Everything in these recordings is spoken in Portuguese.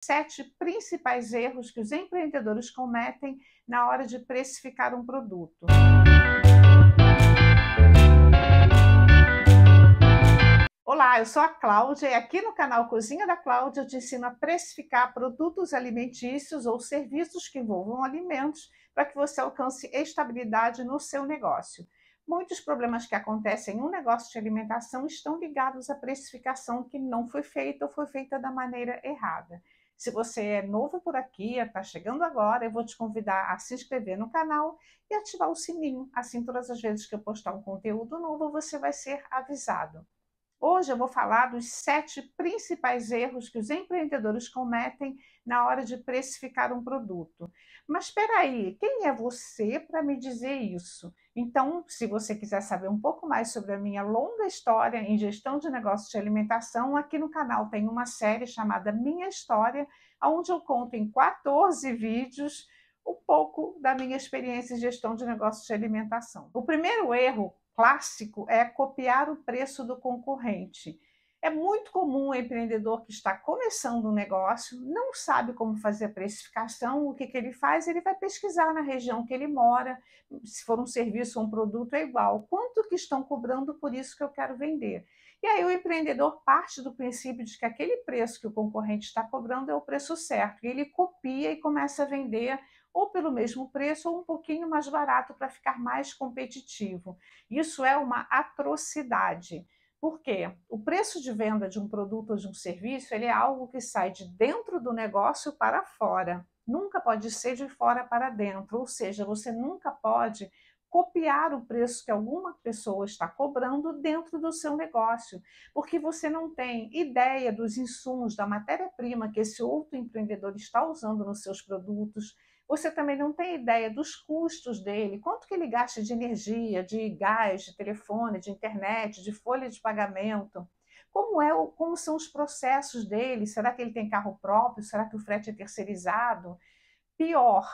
sete principais erros que os empreendedores cometem na hora de precificar um produto. Olá, eu sou a Cláudia e aqui no canal Cozinha da Cláudia eu te ensino a precificar produtos alimentícios ou serviços que envolvam alimentos para que você alcance estabilidade no seu negócio. Muitos problemas que acontecem em um negócio de alimentação estão ligados à precificação que não foi feita ou foi feita da maneira errada. Se você é novo por aqui, está chegando agora, eu vou te convidar a se inscrever no canal e ativar o sininho. Assim, todas as vezes que eu postar um conteúdo novo, você vai ser avisado. Hoje eu vou falar dos sete principais erros que os empreendedores cometem na hora de precificar um produto. Mas espera aí, quem é você para me dizer isso? Então, se você quiser saber um pouco mais sobre a minha longa história em gestão de negócios de alimentação, aqui no canal tem uma série chamada Minha História, onde eu conto em 14 vídeos um pouco da minha experiência em gestão de negócios de alimentação. O primeiro erro clássico é copiar o preço do concorrente. É muito comum o empreendedor que está começando um negócio, não sabe como fazer a precificação, o que, que ele faz? Ele vai pesquisar na região que ele mora, se for um serviço ou um produto é igual, quanto que estão cobrando por isso que eu quero vender. E aí o empreendedor parte do princípio de que aquele preço que o concorrente está cobrando é o preço certo, e ele copia e começa a vender ou pelo mesmo preço ou um pouquinho mais barato para ficar mais competitivo. Isso é uma atrocidade. Por quê? O preço de venda de um produto ou de um serviço ele é algo que sai de dentro do negócio para fora. Nunca pode ser de fora para dentro, ou seja, você nunca pode copiar o preço que alguma pessoa está cobrando dentro do seu negócio, porque você não tem ideia dos insumos, da matéria-prima que esse outro empreendedor está usando nos seus produtos, você também não tem ideia dos custos dele, quanto que ele gasta de energia, de gás, de telefone, de internet, de folha de pagamento. Como, é, como são os processos dele? Será que ele tem carro próprio? Será que o frete é terceirizado? Pior,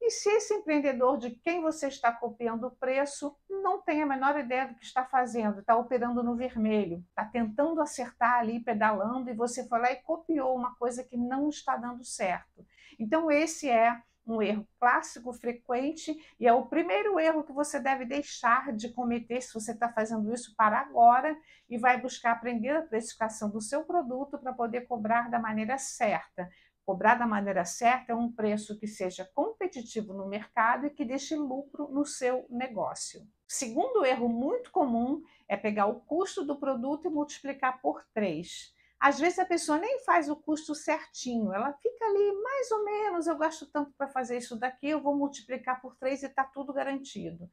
e se esse empreendedor de quem você está copiando o preço não tem a menor ideia do que está fazendo, está operando no vermelho, está tentando acertar ali, pedalando, e você foi lá e copiou uma coisa que não está dando certo. Então, esse é um erro clássico, frequente, e é o primeiro erro que você deve deixar de cometer se você está fazendo isso para agora e vai buscar aprender a precificação do seu produto para poder cobrar da maneira certa. Cobrar da maneira certa é um preço que seja competitivo no mercado e que deixe lucro no seu negócio. Segundo erro muito comum é pegar o custo do produto e multiplicar por 3. Às vezes a pessoa nem faz o custo certinho, ela fica ali mais ou menos, eu gasto tanto para fazer isso daqui, eu vou multiplicar por três e está tudo garantido.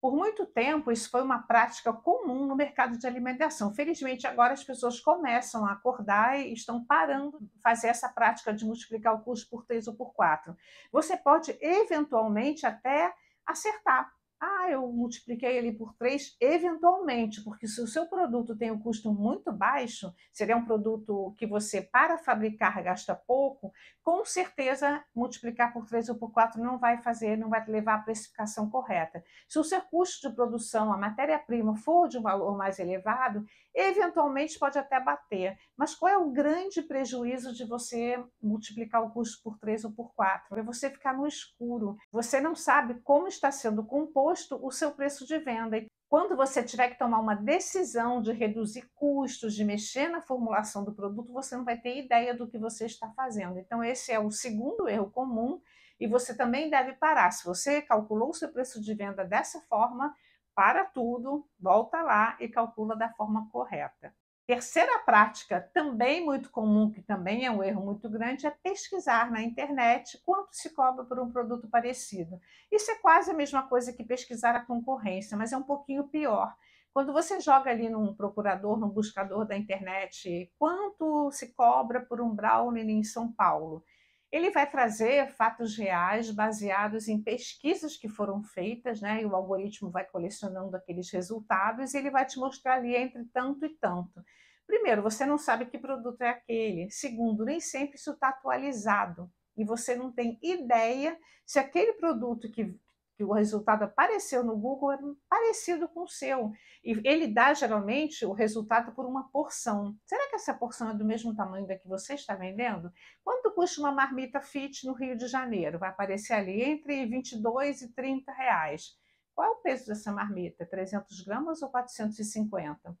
Por muito tempo, isso foi uma prática comum no mercado de alimentação. Felizmente, agora as pessoas começam a acordar e estão parando de fazer essa prática de multiplicar o custo por três ou por quatro. Você pode, eventualmente, até acertar. Ah, eu multipliquei ele por 3 eventualmente, porque se o seu produto tem um custo muito baixo, seria um produto que você, para fabricar, gasta pouco, com certeza multiplicar por 3 ou por 4 não vai fazer, não vai levar à precificação correta. Se o seu custo de produção, a matéria-prima, for de um valor mais elevado, eventualmente pode até bater. Mas qual é o grande prejuízo de você multiplicar o custo por 3 ou por 4? É você ficar no escuro. Você não sabe como está sendo composto o seu preço de venda. Quando você tiver que tomar uma decisão de reduzir custos, de mexer na formulação do produto, você não vai ter ideia do que você está fazendo. Então, esse é o segundo erro comum e você também deve parar. Se você calculou o seu preço de venda dessa forma, para tudo, volta lá e calcula da forma correta. Terceira prática, também muito comum, que também é um erro muito grande, é pesquisar na internet quanto se cobra por um produto parecido. Isso é quase a mesma coisa que pesquisar a concorrência, mas é um pouquinho pior. Quando você joga ali num procurador, num buscador da internet, quanto se cobra por um brownie em São Paulo, ele vai trazer fatos reais baseados em pesquisas que foram feitas, né? E o algoritmo vai colecionando aqueles resultados e ele vai te mostrar ali entre tanto e tanto. Primeiro, você não sabe que produto é aquele. Segundo, nem sempre isso está atualizado e você não tem ideia se aquele produto que que o resultado apareceu no Google é parecido com o seu. E ele dá geralmente o resultado por uma porção. Será que essa porção é do mesmo tamanho da que você está vendendo? Quanto custa uma marmita fit no Rio de Janeiro? Vai aparecer ali entre 22 e 30 reais. Qual é o peso dessa marmita? 300 gramas ou 450?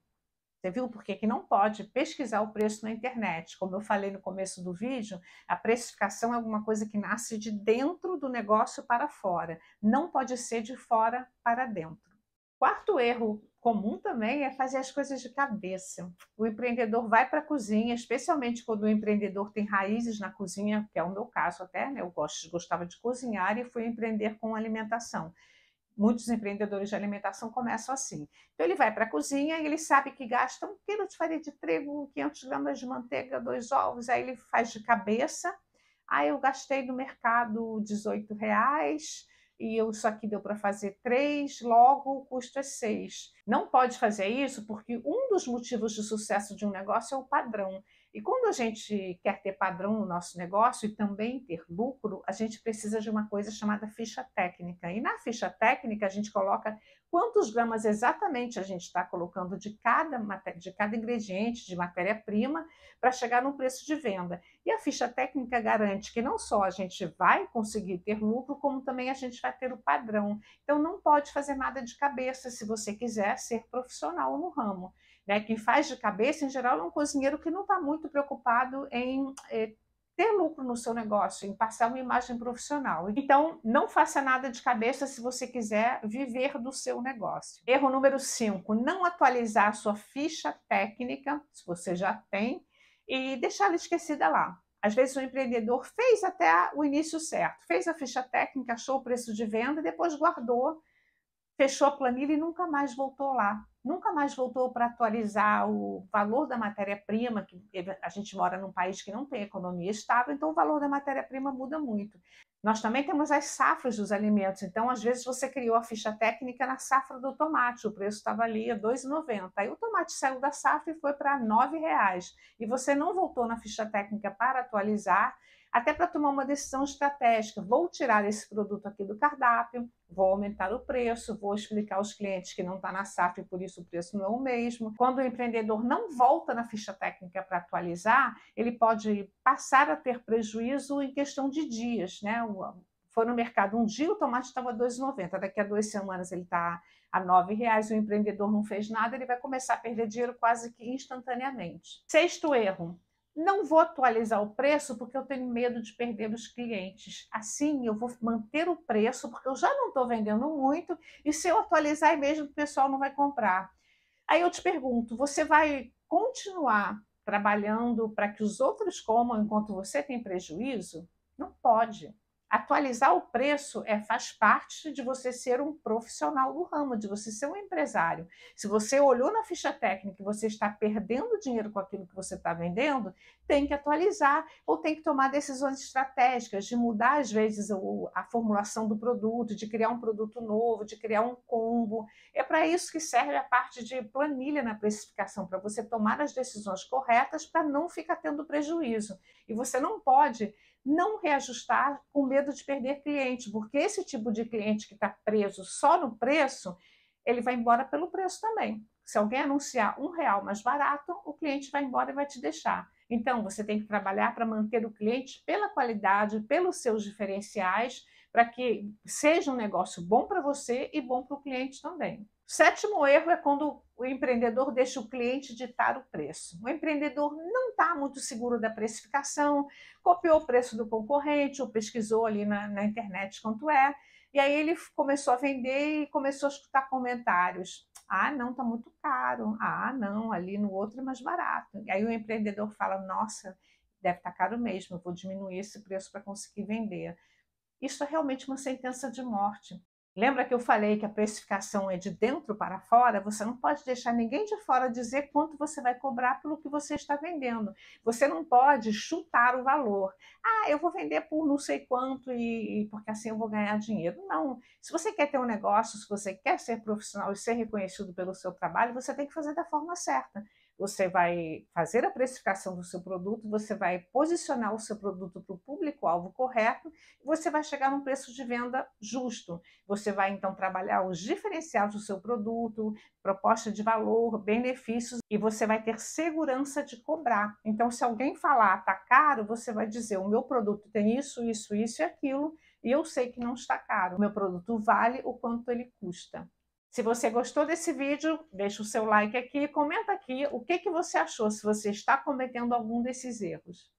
Você viu por que não pode pesquisar o preço na internet? Como eu falei no começo do vídeo, a precificação é alguma coisa que nasce de dentro do negócio para fora, não pode ser de fora para dentro. Quarto erro comum também é fazer as coisas de cabeça. O empreendedor vai para a cozinha, especialmente quando o empreendedor tem raízes na cozinha, que é o meu caso até, né? eu gostava de cozinhar e fui empreender com alimentação muitos empreendedores de alimentação começam assim. Então, ele vai para a cozinha e ele sabe que gasta um quilo de farinha de trigo, 500 gramas de manteiga, dois ovos, aí ele faz de cabeça. Aí eu gastei no mercado 18 reais e eu, isso aqui deu para fazer três, logo o custo é seis. Não pode fazer isso porque um dos motivos de sucesso de um negócio é o padrão. E quando a gente quer ter padrão no nosso negócio e também ter lucro, a gente precisa de uma coisa chamada ficha técnica. E na ficha técnica a gente coloca quantos gramas exatamente a gente está colocando de cada, de cada ingrediente, de matéria-prima, para chegar no preço de venda. E a ficha técnica garante que não só a gente vai conseguir ter lucro, como também a gente vai ter o padrão. Então não pode fazer nada de cabeça se você quiser ser profissional no ramo. Né? Quem faz de cabeça, em geral, é um cozinheiro que não está muito preocupado em eh, ter lucro no seu negócio, em passar uma imagem profissional. Então, não faça nada de cabeça se você quiser viver do seu negócio. Erro número 5, não atualizar a sua ficha técnica, se você já tem, e deixá-la esquecida lá. Às vezes o empreendedor fez até o início certo, fez a ficha técnica, achou o preço de venda, depois guardou, fechou a planilha e nunca mais voltou lá nunca mais voltou para atualizar o valor da matéria-prima, que a gente mora num país que não tem economia estável, então o valor da matéria-prima muda muito. Nós também temos as safras dos alimentos, então às vezes você criou a ficha técnica na safra do tomate, o preço estava ali a R$ 2,90. Aí o tomate saiu da safra e foi para R$ 9,00. E você não voltou na ficha técnica para atualizar, até para tomar uma decisão estratégica. Vou tirar esse produto aqui do cardápio, vou aumentar o preço, vou explicar aos clientes que não está na safra e por isso o preço não é o mesmo. Quando o empreendedor não volta na ficha técnica para atualizar, ele pode passar a ter prejuízo em questão de dias. Né? Foi no mercado um dia, o tomate estava R$ 2,90, daqui a duas semanas ele está a R$ reais, o empreendedor não fez nada, ele vai começar a perder dinheiro quase que instantaneamente. Sexto erro, não vou atualizar o preço porque eu tenho medo de perder os clientes. Assim, eu vou manter o preço porque eu já não estou vendendo muito e se eu atualizar, é mesmo o pessoal não vai comprar. Aí eu te pergunto, você vai continuar trabalhando para que os outros comam enquanto você tem prejuízo? Não pode. Atualizar o preço é, faz parte de você ser um profissional do ramo, de você ser um empresário. Se você olhou na ficha técnica e você está perdendo dinheiro com aquilo que você está vendendo, tem que atualizar ou tem que tomar decisões estratégicas de mudar, às vezes, a formulação do produto, de criar um produto novo, de criar um combo. É para isso que serve a parte de planilha na precificação, para você tomar as decisões corretas para não ficar tendo prejuízo. E você não pode não reajustar com medo de perder cliente, porque esse tipo de cliente que está preso só no preço, ele vai embora pelo preço também. Se alguém anunciar um real mais barato, o cliente vai embora e vai te deixar. Então, você tem que trabalhar para manter o cliente pela qualidade, pelos seus diferenciais, para que seja um negócio bom para você e bom para o cliente também. Sétimo erro é quando o empreendedor deixa o cliente ditar o preço. O empreendedor não está muito seguro da precificação, copiou o preço do concorrente ou pesquisou ali na, na internet quanto é, e aí ele começou a vender e começou a escutar comentários. Ah, não, está muito caro. Ah, não, ali no outro é mais barato. E aí o empreendedor fala, nossa, deve estar tá caro mesmo, eu vou diminuir esse preço para conseguir vender. Isso é realmente uma sentença de morte. Lembra que eu falei que a precificação é de dentro para fora? Você não pode deixar ninguém de fora dizer quanto você vai cobrar pelo que você está vendendo. Você não pode chutar o valor. Ah, eu vou vender por não sei quanto e, e porque assim eu vou ganhar dinheiro. Não. Se você quer ter um negócio, se você quer ser profissional e ser reconhecido pelo seu trabalho, você tem que fazer da forma certa. Você vai fazer a precificação do seu produto, você vai posicionar o seu produto para o público-alvo correto, você vai chegar num preço de venda justo. Você vai então trabalhar os diferenciais do seu produto, proposta de valor, benefícios, e você vai ter segurança de cobrar. Então, se alguém falar tá caro, você vai dizer: o meu produto tem isso, isso, isso e aquilo, e eu sei que não está caro. O meu produto vale o quanto ele custa. Se você gostou desse vídeo, deixa o seu like aqui, comenta aqui o que, que você achou, se você está cometendo algum desses erros.